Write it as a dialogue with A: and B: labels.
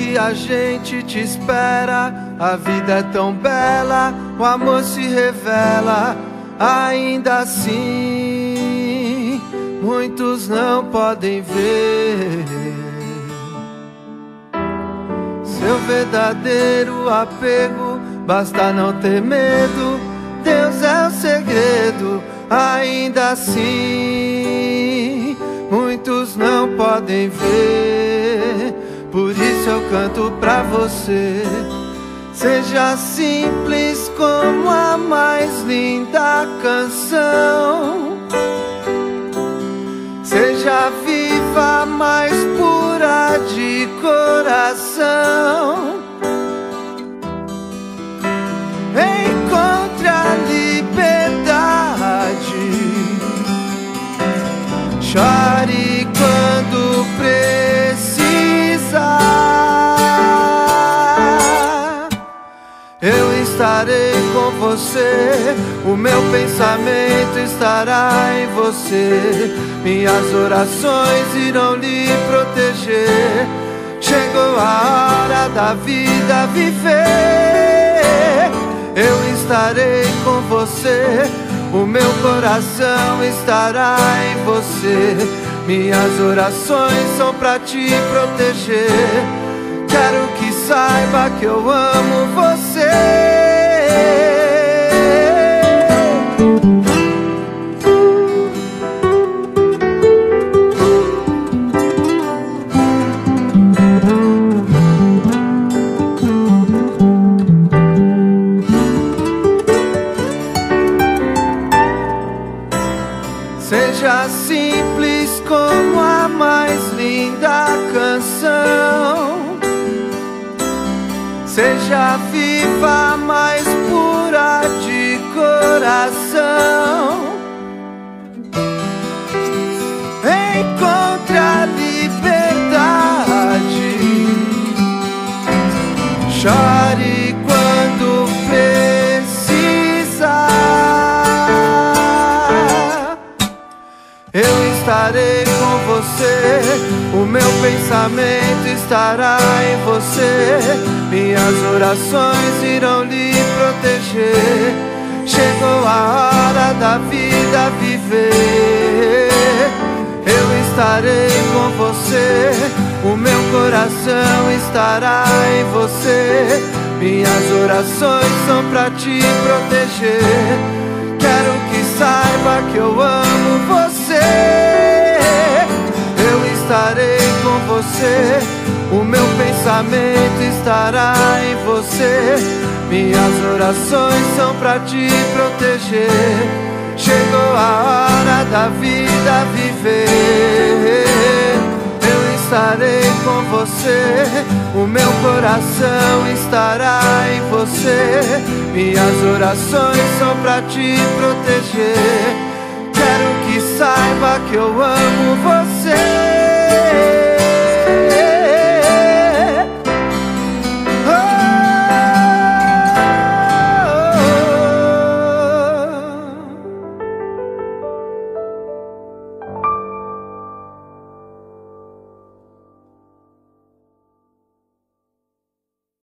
A: que a gente te espera. A vida é tão bela, o amor se revela. Ainda assim, muitos não podem ver seu verdadeiro apego. Basta não ter medo, Deus é o segredo. Ainda assim, muitos não podem ver. Isso eu canto pra você. Seja simples como a mais linda canção. Seja viva, mais pura de coração. Encontre estarei com você, o meu pensamento estará em você. Minhas orações irão lhe proteger. Chegou a hora da vida viver. Eu estarei com você, o meu coração estará em você. Minhas orações são pra te proteger. Quero que saiba que eu amo você. Seja simples como a mais linda canção. Seja viva, mais pura de coração. Encontre a liberdade. Estarei com você, o meu pensamento estará em você. Minhas orações irão lhe proteger. Chegou a hora da vida viver. Eu estarei com você, o meu coração estará em você. Minhas orações são pra te proteger. Quero você, o meu pensamento estará em você. Minhas orações são pra te proteger. Chegou a hora da vida viver. Eu estarei com você, o meu coração estará em você. Minhas orações são pra te proteger. Quero que saiba que eu amo